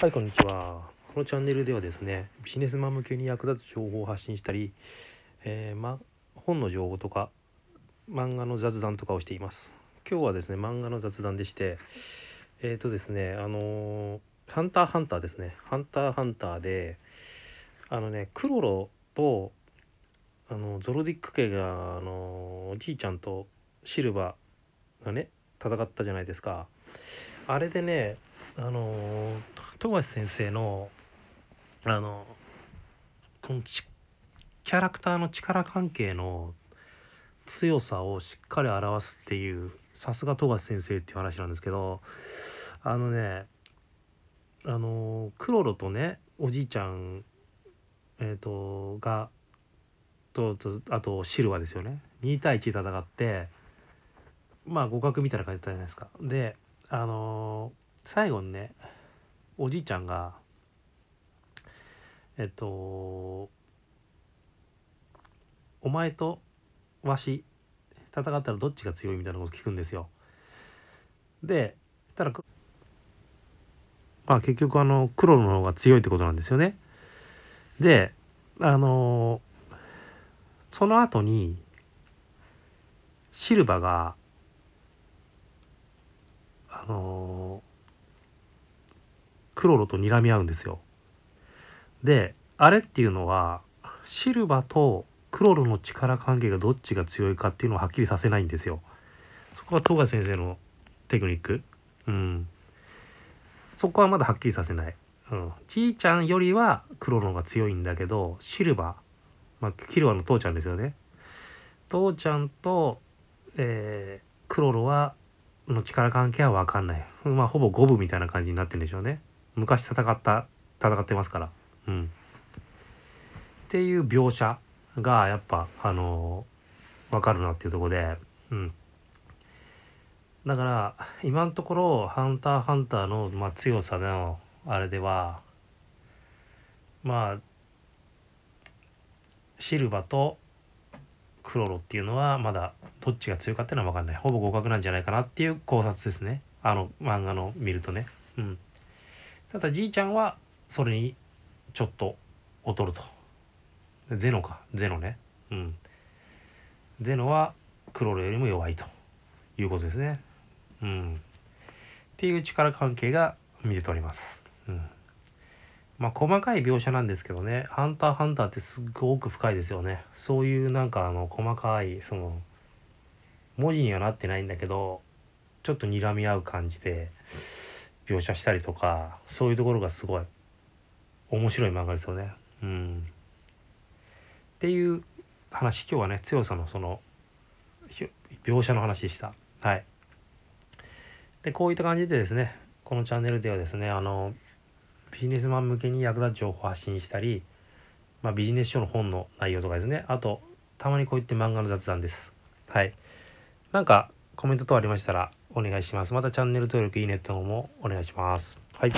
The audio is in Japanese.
はいこんにちは。このチャンネルではですねビジネスマン向けに役立つ情報を発信したり、えーま、本の情報とか漫画の雑談とかをしています。今日はですね漫画の雑談でしてえっ、ー、とですねあのー、ハンターハンターですね。ハンターハンターであのねクロロとあのゾロディック家があのおじいちゃんとシルバーがね戦ったじゃないですか。あれでねあの富樫先生のあのこのキャラクターの力関係の強さをしっかり表すっていうさすが富樫先生っていう話なんですけどあのねあのクロロとねおじいちゃんえっ、ー、とがととあとシルバですよね2対1戦ってまあ互角みたいな感じだったじゃないですか。であの最後にねおじいちゃんがえっとお前とわし戦ったらどっちが強いみたいなこと聞くんですよ。でたらまあ結局あの黒の方が強いってことなんですよね。であのその後にシルバがあのクロロと睨み合うんですよ。であれっていうのはシルバとクロロの力関係がどっちが強いかっていうのをはっきりさせないんですよ。そこは富樫先生のテクニック。うん。そこはまだはっきりさせない。うん。ちいちゃんよりはクロロが強いんだけど、シルバー、まあ、キルバの父ちゃんですよね。父ちゃんと、えー、クロロはの力関係は分かんない。まあほぼ五分みたいな感じになってるんでしょうね。昔戦った戦ってますから。うん、っていう描写がやっぱあの分かるなっていうとこで、うん、だから今のところ「ハンターハンターの」まあ、強さのあれではまあシルバとクロロっていうのはまだどっちが強いかっていうのは分かんない。ほぼ互角なんじゃないかなっていう考察ですね。あの漫画の見るとね。うん。ただじいちゃんはそれにちょっと劣ると。ゼノか。ゼノね。うん。ゼノはクロロよりも弱いということですね。うん。っていう力関係が見て取ります。うん。まあ細かい描写なんですけどね「ハンターハンター」ってすっごく深いですよね。そういうなんかあの細かいその文字にはなってないんだけどちょっと睨み合う感じで。描写したりとかそういうところがすごい面白い漫画ですよね。うん、っていう話今日はね強さのその描写の話でした。はい。でこういった感じでですねこのチャンネルではですねあのビジネスマン向けに役立つ情報を発信したり、まあ、ビジネス書の本の内容とかですねあとたまにこういった漫画の雑談です。はい。なんかコメント等ありましたらお願いします。またチャンネル登録、いいねってのもお願いします。はい。